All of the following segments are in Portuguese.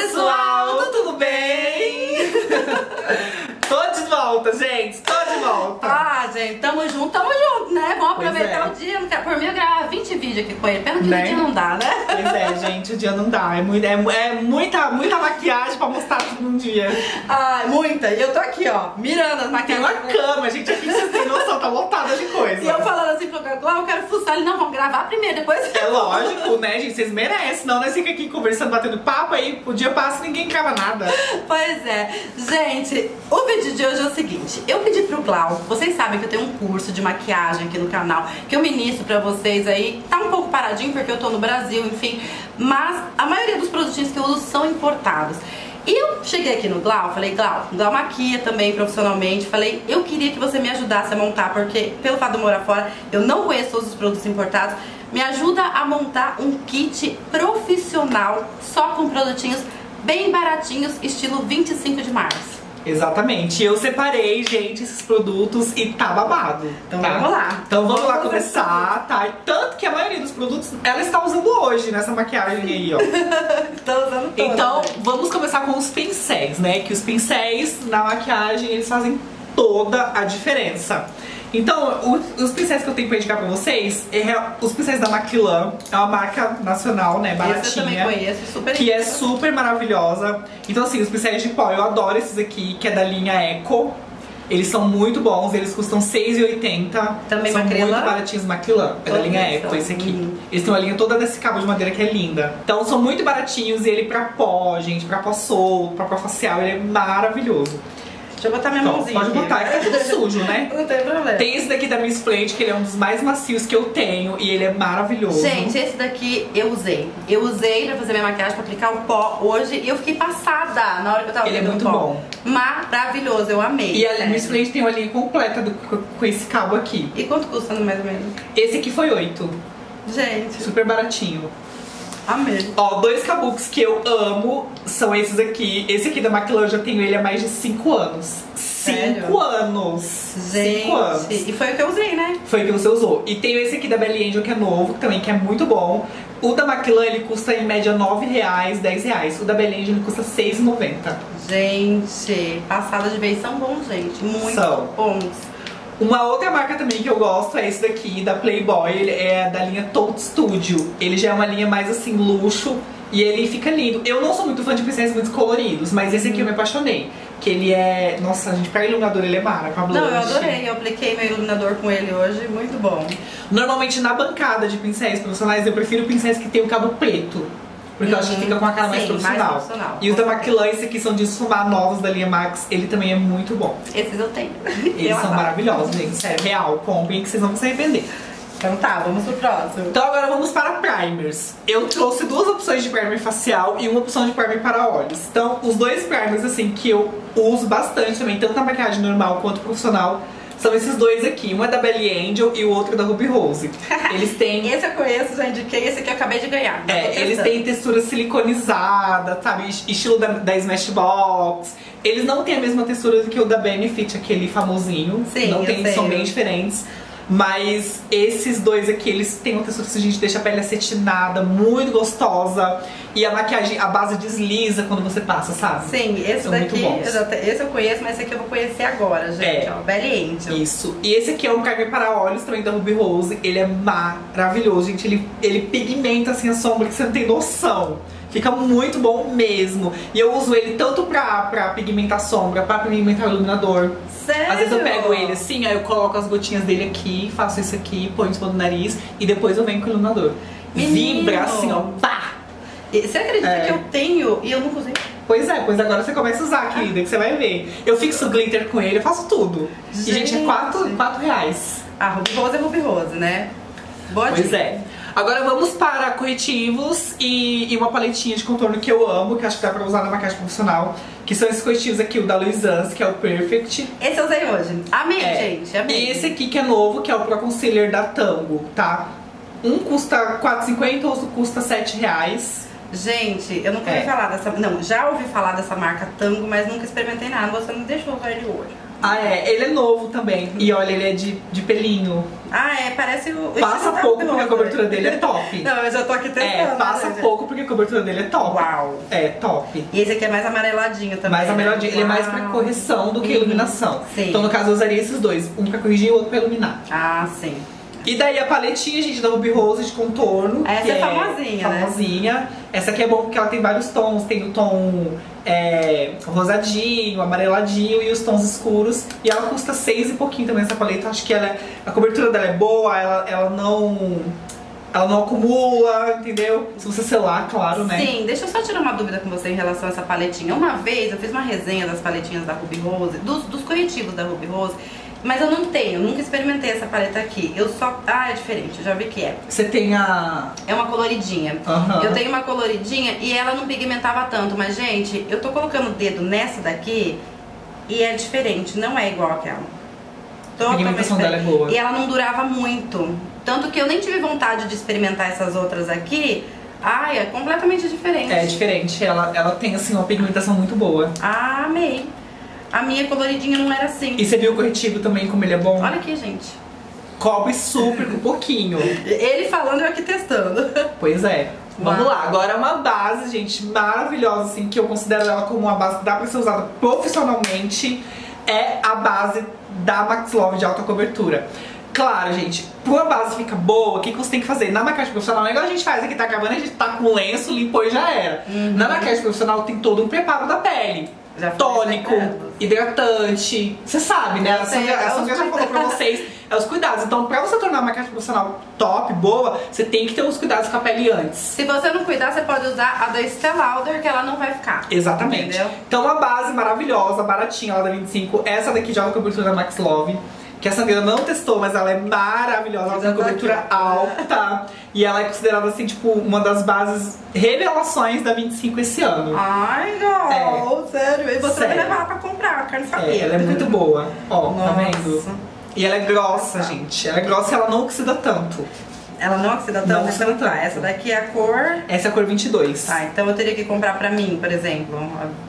pessoal, tudo bem? tô de volta, gente, tô de volta. Ah, gente, tamo junto, tamo junto, aproveitar é. o dia. Por mim, eu gravar 20 vídeos aqui com ele. Pena que Né? o dia não dá, né? Pois é, gente, o dia não dá. É, muito, é, é muita, muita maquiagem pra mostrar tudo num dia. Ai, muita. E eu tô aqui, ó, mirando as Tem maquiagens. uma cama, gente, aqui vocês têm noção, tá lotada de coisa. E eu falando assim pro Glauco, eu quero fuçar ele. Não, vamos gravar primeiro, depois... É lógico, né, gente? Vocês merecem. Senão nós ficamos aqui conversando, batendo papo, aí o dia passa e ninguém grava nada. Pois é. Gente, o vídeo de hoje é o seguinte. Eu pedi pro Glau, vocês sabem que eu tenho um curso de maquiagem aqui no canal, que eu ministro pra vocês aí. Tá um pouco paradinho porque eu tô no Brasil, enfim. Mas a maioria dos produtinhos que eu uso são importados. E eu cheguei aqui no Glau, falei, Glau, Glau maquia também profissionalmente. Falei, eu queria que você me ajudasse a montar, porque pelo fato de eu morar fora, eu não conheço todos os produtos importados. Me ajuda a montar um kit profissional só com produtinhos bem baratinhos, estilo 25 de março. Exatamente. Eu separei, gente, esses produtos e tá babado. Então tá? vamos lá. Então vamos, lá Vamos começar, tá? Tanto que a maioria dos produtos ela está usando hoje nessa maquiagem aí, ó. Tô usando todas, Então, né? vamos começar com os pincéis, né? Que os pincéis na maquiagem, eles fazem toda a diferença. Então, o- os pincéis que eu tenho pra indicar pra vocês, é os pincéis da Maquilan, é uma marca nacional, né? Esse eu também Baratinha. conheço, super Que é super maravilhosa. Então, assim, os pincéis de pó, eu adoro esses aqui, que é da linha Eco. Eles são muito bons, eles custam R$6,80. Também são muito baratinhos Maquilan. É da linha Eco, esse aqui. Uhum. Eles têm uma linha toda desse cabo de madeira que é linda. Então são muito baratinhos e ele pra pó, gente, pra pó solto, pra pó facial, ele é maravilhoso. Deixa eu botar minha Então, mãozinha pode aqui. botar, que tá tudo sujo, né? Não tem problema. Tem esse daqui da Miss Flint, que ele é um dos mais macios que eu tenho e ele é maravilhoso. Gente, esse daqui eu usei. Eu usei pra fazer minha maquiagem, pra aplicar o pó hoje e eu fiquei passada na hora que eu tava Ele é muito pó. bom. Maravilhoso, eu amei. E a. Miss Flint tem uma linha completa do- com esse cabo aqui. E quanto custa mais ou menos? Esse aqui foi 8. Gente, Super baratinho. Amei. Ó, dois kabuks que eu amo são esses aqui. Esse aqui da Maquilan eu já tenho ele há mais de 5 anos. 5 Sério? anos! Gente, 5 anos. e foi o que eu usei, né? Foi o que você usou. E tem esse aqui da Belly Angel que é novo, também que é muito bom. O da Maquilan ele custa em média 9 reais, 10 reais. O da Belly Angel ele custa 6,90. Gente, passada de vez são bons, gente. Muito São. bons. Uma outra marca também que eu gosto é esse daqui, da Playboy, ele é da linha Tote Studio. Ele já é uma linha mais assim, luxo, e ele fica lindo. Eu não sou muito fã de pincéis muito coloridos, mas esse aqui eu me apaixonei. Que ele é. Nossa, gente, pra iluminador ele é mara, com a Não, eu blush. adorei. Eu apliquei meu iluminador com ele hoje. Muito bom. Normalmente na bancada de pincéis profissionais eu prefiro pincéis que tem o cabo preto. Porque eu acho que Uhum. fica com a cara mais Sim, mais profissional. profissional. E os da esse aqui são de esfumar novos da linha Max, ele também é muito bom. Esses eu tenho. Eles Eu são adoro. maravilhosos, gente. Sério, real, comprem que vocês vão se arrepender. Então tá, vamos pro próximo. Então agora vamos para primers. Eu trouxe duas opções de primer facial e uma opção de primer para olhos. Então, os dois primers assim que eu uso bastante também, tanto na maquiagem normal quanto profissional, são esses dois aqui. Um é da Belly Angel e o outro é da Ruby Rose. Eles têm Esse eu conheço, já indiquei. Esse aqui eu acabei de ganhar. É, eles têm textura siliconizada, sabe? Es- Estilo da, da Smashbox. Eles não têm a mesma textura do que o da Benefit, aquele famosinho. Sim, não tem, sei. são bem diferentes. Mas esses dois aqui, eles têm uma textura que a gente deixa a pele acetinada, muito gostosa. E a maquiagem, a base desliza quando você passa, sabe? Sim, esse São muito daqui, eu esse eu conheço, mas esse aqui eu vou conhecer agora, gente. É. Ó, Belly Angel. Isso. E esse aqui é um primer para olhos também da Ruby Rose. Ele é maravilhoso, gente. Ele, ele pigmenta assim a sombra que você não tem noção. Fica muito bom mesmo. E eu uso ele tanto pra, pra pigmentar sombra, pra pigmentar o iluminador. Sério? Às vezes eu pego ele assim, aí eu coloco as gotinhas dele aqui, faço isso aqui, ponho em cima do nariz e depois eu venho com o iluminador. Menino! Vibra assim, ó, pá! Você acredita É. que eu tenho e eu nunca usei? Pois é, pois agora você começa a usar, querida, que você vai ver. Eu fixo glitter com ele, eu faço tudo. E, gente, é Gente. 4 quatro reais. Ah, Ruby Rose é Ruby Rose, né? Boa Pois é. Agora vamos para corretivos e, e uma paletinha de contorno que eu amo, que acho que dá pra usar na maquiagem profissional. Que são esses corretivos aqui, o da Luisans, que é o Perfect. Esse eu usei hoje. Amei, É. gente. Amei. E esse aqui que é novo, que é o Pro Concealer da Tango, tá? Um custa 4,50, outro custa 7 reais. Gente, eu nunca É. ouvi falar dessa. Não, já ouvi falar dessa marca Tango, mas nunca experimentei nada. Você não deixou usar ele hoje. Ah, é. Ele é novo também. E olha, ele é de, de pelinho. Ah, é, parece o. Passa da pouco porque a cobertura dele é top. Não, eu já tô aqui testando. É, passa né, pouco porque a cobertura dele é top. Uau. É, top. E esse aqui é mais amareladinho também. Mais né? melhor dia. Ele é mais pra correção do que Uhum. iluminação. Sim. Então, no caso, eu usaria esses dois. Um pra corrigir e o outro pra iluminar. Ah, sim. E daí a paletinha, gente, da Ruby Rose de contorno. Essa que é famosinha, né? famosinha. Essa aqui é bom porque ela tem vários tons. Tem o tom é, rosadinho, amareladinho e os tons escuros. E ela custa seis e pouquinho também essa paleta. Acho que ela, é- a cobertura dela é boa, ela, ela não... Ela não acumula, entendeu? Se você selar, claro, né? Sim, deixa eu só tirar uma dúvida com você em relação a essa paletinha. Uma vez eu fiz uma resenha das paletinhas da Ruby Rose, dos, dos corretivos da Ruby Rose, mas eu não tenho, nunca experimentei essa paleta aqui. Eu só. Ah, é diferente, eu já vi que é. Você tem a... É uma coloridinha. Aham. Eu tenho uma coloridinha e ela não pigmentava tanto, mas gente, eu tô colocando o dedo nessa daqui e é diferente, não é igual aquela. Totalmente pigmentação dela é boa. E ela não durava muito. Tanto que eu nem tive vontade de experimentar essas outras aqui. Ai, é completamente diferente. É diferente, ela, ela tem assim uma pigmentação muito boa. Ah, amei. A minha coloridinha não era assim. E você viu o corretivo também, como ele é bom? Olha aqui, gente. Cobre super com pouquinho. Ele falando e eu aqui testando. Pois é. Vamos lá, agora uma base, gente, maravilhosa, assim, que eu considero ela como uma base que dá pra ser usada profissionalmente, é a base da Max Love de alta cobertura. Claro, gente, pra base ficar boa, o que, que você tem que fazer? Na maquiagem profissional, é igual a gente faz aqui, tá acabando, a gente tá com lenço, limpou e já era. Na maquiagem profissional tem todo um preparo da pele. Uhum. Já Tônico. Hidratante, você sabe, né? Eu A sei, Sandra, é já falou pra vocês, é os cuidados. Então, pra você tornar uma maquiagem profissional top, boa, você tem que ter os cuidados com a pele antes. Se você não cuidar, você pode usar a da Estée Lauder, que ela não vai ficar. Exatamente. Entendeu? Então a base maravilhosa, baratinha lá da 25, essa daqui de alta cobertura da Max Love. Que a Sandra não testou, mas ela é maravilhosa, ela tem cobertura alta. e ela é considerada assim, tipo, uma das bases revelações da 25 esse ano. Ai, não, sério. E você vai Sério. levar pra comprar, quero saber. É, ela é muito boa. Ó, tá Nossa. vendo? E ela é grossa, gente. Ela é grossa e ela não oxida tanto. Ela não oxida tanto, Não oxida então tá. Essa daqui é a cor. Essa é a cor 22. Tá, então eu teria que comprar pra mim, por exemplo,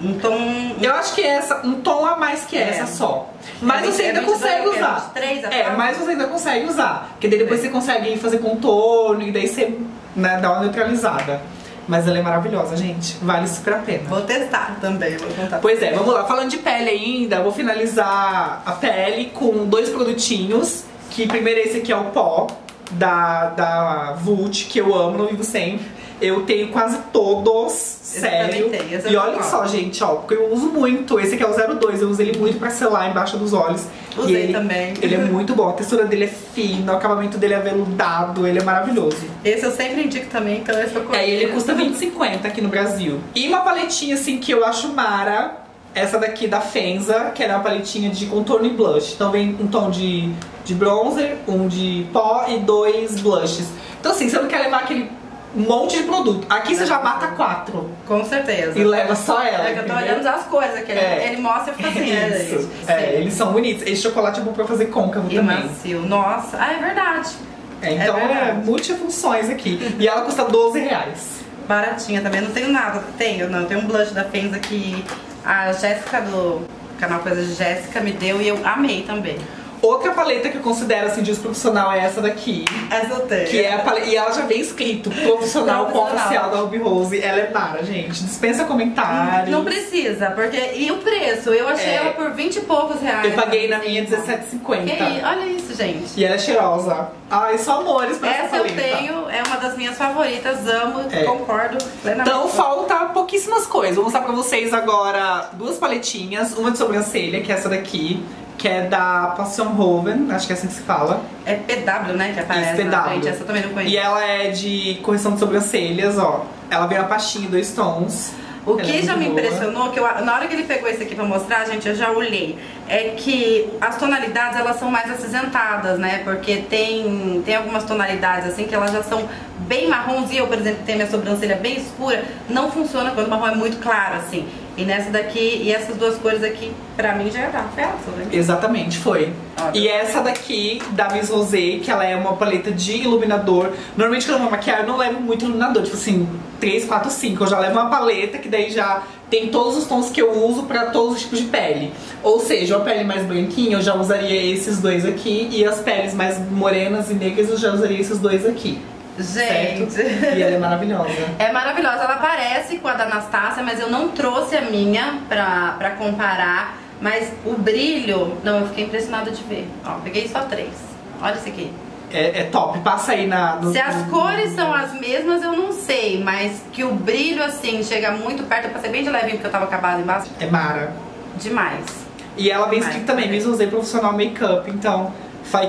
um tom. Eu acho que essa, um tom a mais que É. essa só. Mas É você ainda é 22, consegue é é usar. 23 a é, mas você ainda consegue usar. Porque daí depois É. você consegue fazer contorno e daí você né, dá uma neutralizada. Mas ela é maravilhosa, gente. Vale super a pena. Vou testar também, vou contar. Pois é, vamos lá. Falando de pele ainda, eu vou finalizar a pele com dois produtinhos. Que primeiro esse aqui é o pó da, da Vult, que eu amo, não vivo sempre. Eu tenho quase todos, sério. eu E olha só, gente, ó, porque eu uso muito. Esse aqui é o 02, eu uso ele muito pra selar embaixo dos olhos. Usei ele, também. Ele é muito bom, a textura dele é fina, o acabamento dele é veludado, ele é maravilhoso. Esse eu sempre indico também, então esse eu conheço. É, ele custa 20,50 aqui no Brasil. E uma paletinha assim que eu acho mara, essa daqui da Fenza, que era uma paletinha de contorno e blush. Então vem um tom de, de bronzer, um de pó e dois blushes. Então assim, você não quer levar aquele monte de produto. Aqui você já mata quatro Com certeza. e leva só ela. É que eu tô entendeu? olhando as cores aqui. ele- É. Ele mostra e fica assim, é, Isso. gente. É, eles são bonitos. Esse chocolate é bom pra fazer côncavo E também. macio. Nossa, ah, é verdade. É, então É é, verdade. multifunções aqui. e ela custa 12 reais. Baratinha também, não tenho nada. Tenho, não. Tenho um blush da Fenza que a Jéssica do canal Coisa de Jéssica me deu e eu amei também. Outra paleta que eu considero assim de uso profissional é essa daqui. Essa eu tenho. Que é a paleta, e ela já vem escrito profissional com oficial da Ruby Rose. Ela é mara, gente. Dispensa comentários. Não precisa, porque. E o preço? Eu achei É. ela por 20 e poucos reais. Eu paguei na minha Que isso, R$17,50. Isso, gente. E ela é cheirosa. Ai, só amores pra essa, Essa eu tenho, é uma das minhas favoritas, amo, É. concordo plenamente. Então falta pouquíssimas coisas. Vou mostrar pra vocês agora duas paletinhas. Uma de sobrancelha, que é essa daqui. Que é da Passion Hoven, acho que é assim que se fala. É PW, né, que aparece Isso, PW. frente. Essa eu também não conheço. E ela é de correção de sobrancelhas, ó. Ela vem a pastinha, dois tons. O Ela que é já me boa. impressionou, que eu, na hora que ele pegou esse aqui pra mostrar, gente, eu já olhei, é que as tonalidades elas são mais acinzentadas, né? Porque tem, tem algumas tonalidades assim que elas já são bem marrons e eu, por exemplo, tenho minha sobrancelha bem escura, não funciona quando o marrom é muito claro, assim. E nessa daqui, e essas duas cores aqui, pra mim já tá. Foi azul, né? Exatamente, foi. E essa daqui, da Miss Rosé, que ela é uma paleta de iluminador. Normalmente quando eu vou maquiar, eu não levo muito iluminador. Tipo assim, 3, 4, 5. Eu já levo uma paleta que daí já tem todos os tons que eu uso pra todos os tipos de pele. Ou seja, a pele mais branquinha, eu já usaria esses dois aqui. E as peles mais morenas e negras, eu já usaria esses dois aqui. Gente. Certo? E ela é maravilhosa. É maravilhosa, ela parece com a da Anastácia, mas eu não trouxe a minha pra, pra comparar. Mas o brilho, não, eu fiquei impressionada de ver. Ó, peguei só três. Olha esse aqui. É, é top. Passa aí na. no- Se as no- cores são as mesmas, eu não sei, mas que o brilho, assim, chega muito perto. Eu passei bem de levinho porque eu tava acabada embaixo. É Mara. Demais. E ela vem Mas, escrito também. Miss Rosé Profissional Makeup, então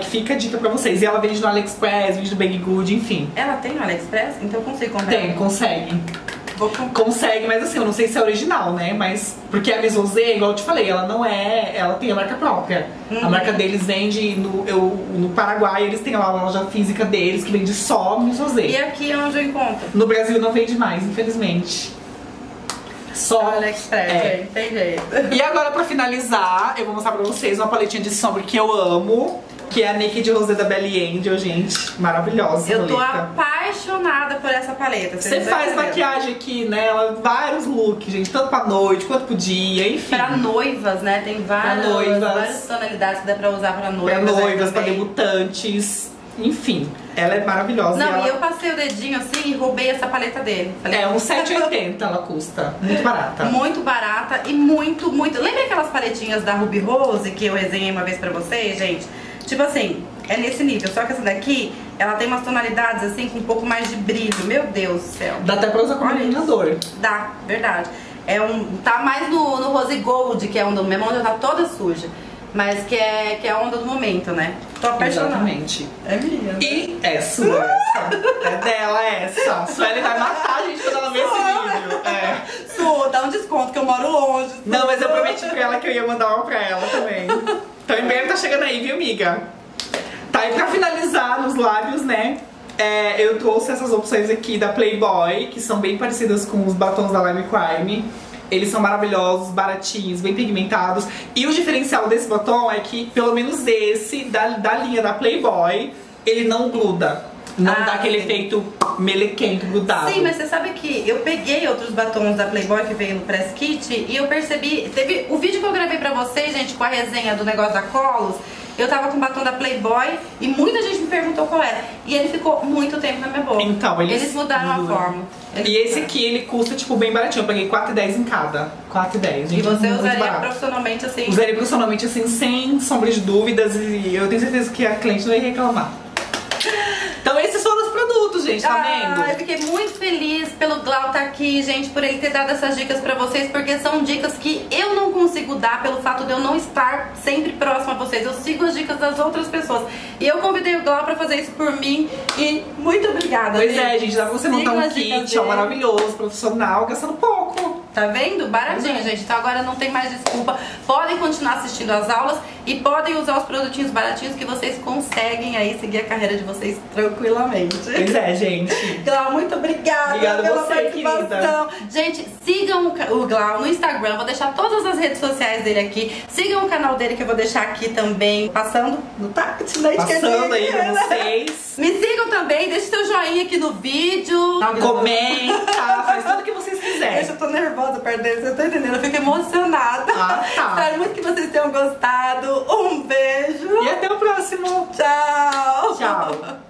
fica a dica pra vocês. E ela vende no AliExpress, vende no Bag Good, enfim. Ela tem no AliExpress? Então eu consigo comprar. Tem, consegue. Vou comprar. Consegue, mas assim, eu não sei se é original, né? Mas porque a Rosé, igual eu te falei, ela não é. Ela tem a marca própria. A Uhum. marca deles vende no, eu, no Paraguai, eles têm lá uma loja física deles que vende só Rosé. E aqui é onde eu encontro? No Brasil não vende mais, infelizmente. Só. AliExpress, É. tem jeito. E agora, pra finalizar, eu vou mostrar pra vocês uma paletinha de sombra que eu amo. Que é a Naked Rosé da Belly Angel, gente. Maravilhosa. Eu tô paleta. apaixonada por essa paleta. Você faz maquiagem aqui nela, vários looks, gente. Tanto pra noite quanto pro dia, enfim. Pra noivas, né? Tem várias, noivas. várias tonalidades que dá pra usar pra noivas. Pra noivas, pra debutantes. Enfim, ela é maravilhosa. Não, e ela... eu passei o dedinho assim e roubei essa paleta dele. Falei, É, uns 7,80 ela custa. Muito barata. Muito barata e muito, muito. Lembra aquelas paletinhas da Ruby Rose que eu resenhei uma vez pra vocês, gente? Tipo assim, é nesse nível. Só que essa daqui, ela tem umas tonalidades assim com um pouco mais de brilho. Meu Deus do céu. Dá até pra usar como iluminador. Dá, verdade. É um, tá mais no, no Rose Gold, que é a onda do mesmo, a onda tá toda suja. Mas que é, que é a onda do momento, né? Tô apaixonada. Exatamente. É minha. né? E é sua essa. É dela essa. Sueli vai matar a gente quando ela ver esse vídeo. É. Su, dá um desconto que eu moro longe. Não, mas eu prometi pra ela que eu ia mandar uma pra ela também. Então em breve tá chegando aí, viu, amiga? Tá, e pra finalizar nos lábios, né? é, eu trouxe essas opções aqui da Playboy, que são bem parecidas com os batons da Lime Crime. Eles são maravilhosos, baratinhos, bem pigmentados. E o diferencial desse batom é que, pelo menos esse, da, da linha da Playboy, ele não gruda. Não Ah, dá aquele efeito melequento grudado. Sim, mas você sabe que eu peguei outros batons da Playboy que veio no press kit e eu percebi. Teve o vídeo que eu gravei pra vocês, gente, com a resenha do negócio da Colos. Eu tava com batom da Playboy e muita gente me perguntou qual era. E ele ficou muito tempo na minha boca. Então, eles mudaram a forma. Eles E esse mudaram. aqui, ele custa, tipo, bem baratinho. Eu peguei 4,10 em cada. 4,10, gente. E você muito usaria barato. profissionalmente assim. Usaria profissionalmente, assim, sem sombra de dúvidas. E eu tenho certeza que a cliente não ia reclamar. Então esses foram os produtos, gente, tá Ah, eu vendo? fiquei muito feliz pelo Glau estar aqui, gente, por ele ter dado essas dicas pra vocês, porque são dicas que eu não consigo dar pelo fato de eu não estar sempre próxima a vocês. Eu sigo as dicas das outras pessoas. E eu convidei o Glau pra fazer isso por mim e muito obrigada. Pois é, gente, dá pra você montar um kit, ó, dele. maravilhoso, profissional, gastando pouco. Tá vendo? Baratinho, é. gente. Então agora não tem mais desculpa. Podem continuar assistindo as aulas e podem usar os produtinhos baratinhos que vocês conseguem aí seguir a carreira de vocês tranquilamente. Pois é, gente. Glau, muito obrigada a pela você, participação. Gente, sigam o Glau no Instagram, vou deixar todas as redes sociais dele aqui. Sigam o canal dele que eu vou deixar aqui também, passando no táxi, na Passando aí pra vocês. Me sigam também, deixe seu joinha aqui no vídeo. Comenta, faz tudo o que vocês Gente, quiserem. eu tô nervosa perto dele, você tá entendendo? Eu fico emocionada. Ah, tá. Espero muito que vocês tenham gostado. Um beijo. E até o próximo. Tchau. Tchau.